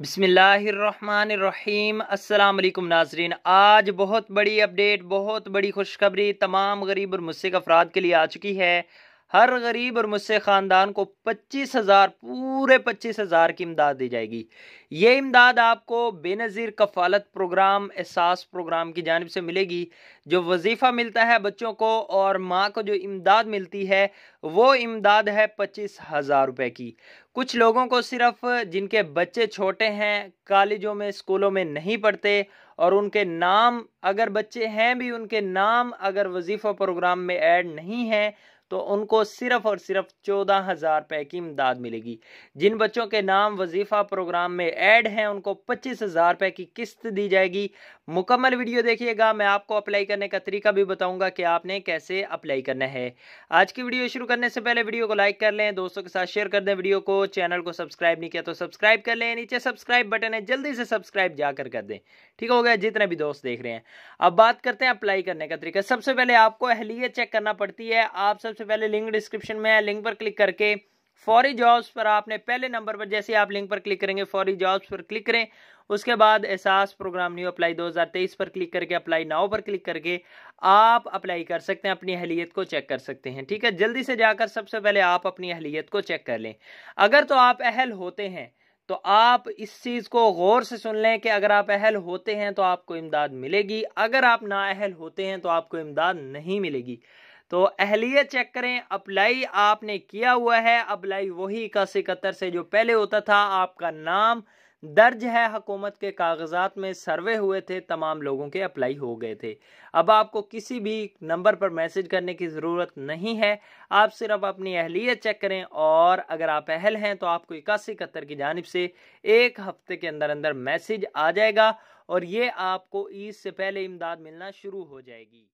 बिसमीम वालेकुम नाजरीन। आज बहुत बड़ी अपडेट, बहुत बड़ी खुशखबरी तमाम गरीब और मुस्क अफराद के लिए आ चुकी है। हर गरीब और मुझसे ख़ानदान को पच्चीस हज़ार, पूरे पच्चीस हज़ार की इमदाद दी जाएगी। ये इमदाद आपको बेनज़ीर कफ़ालत प्रोग्राम, एहसास प्रोग्राम की जानब से मिलेगी। जो वजीफ़ा मिलता है बच्चों को और माँ को जो इमदाद मिलती है, वो इमदाद है पच्चीस हज़ार रुपये की। कुछ लोगों को सिर्फ़ जिनके बच्चे छोटे हैं, कॉलेजों में, स्कूलों में नहीं पढ़ते और उनके नाम अगर बच्चे हैं भी, उनके नाम अगर वजीफ़ा प्रोग्राम में ऐड नहीं है तो उनको सिर्फ़ और सिर्फ़ चौदह हज़ार रुपए की इमदाद मिलेगी। जिन बच्चों के नाम वजीफ़ा प्रोग्राम में ऐड हैं, उनको पच्चीस हज़ार रुपए की किस्त दी जाएगी। मुकम्मल वीडियो देखिएगा, मैं आपको अप्लाई करने का तरीका भी बताऊँगा कि आपने कैसे अप्लाई करना है। आज की वीडियो शुरू करने से पहले वीडियो को लाइक कर लें, दोस्तों के साथ शेयर कर दें वीडियो को। चैनल को सब्सक्राइब नहीं किया तो सब्सक्राइब कर लें, नीचे सब्सक्राइब बटन है, जल्दी से सब्सक्राइब जाकर कर दें। ठीक हो गया, जितने भी दोस्त देख रहे हैं। अब बात करते हैं अप्लाई करने का तरीका। सबसे पहले आपको अहलियत चेक करना पड़ती है। आप सबसे पहले लिंक डिस्क्रिप्शन में है। लिंक पर क्लिक करके फौरी जॉब्स पर आपने पहले नंबर पर जैसे आप लिंक पर क्लिक करेंगे फौरी जॉब्स पर क्लिक करें। उसके बाद एहसास प्रोग्राम न्यू अप्लाई 2023 पर क्लिक करके अप्लाई नाउ पर क्लिक करके आप अप्लाई कर सकते हैं, अपनी अहलियत को चेक कर सकते हैं। ठीक है? जल्दी से जाकर सबसे पहले आप अपनी अहलियत को चेक कर लें। अगर तो आप अहल होते हैं तो आप इस चीज़ को गौर से सुन लें कि अगर आप अहल होते हैं तो आपको इमदाद मिलेगी। अगर आप नाअहल होते हैं तो आपको इमदाद नहीं मिलेगी। तो अहलियत चेक करें अप्लाई आपने किया हुआ है अप्लाई वही इक्यासी इकहत्तर से जो पहले होता था, आपका नाम दर्ज है, हकूमत के कागजात में सर्वे हुए थे, तमाम लोगों के अप्लाई हो गए थे। अब आपको किसी भी नंबर पर मैसेज करने की ज़रूरत नहीं है, आप सिर्फ़ अपनी अहलियत चेक करें और अगर आप अहल हैं तो आपको इक्यासी इकहत्तर की जानब से एक हफ़्ते के अंदर अंदर मैसेज आ जाएगा और ये आपको ईद से पहले इमदाद मिलना शुरू हो जाएगी।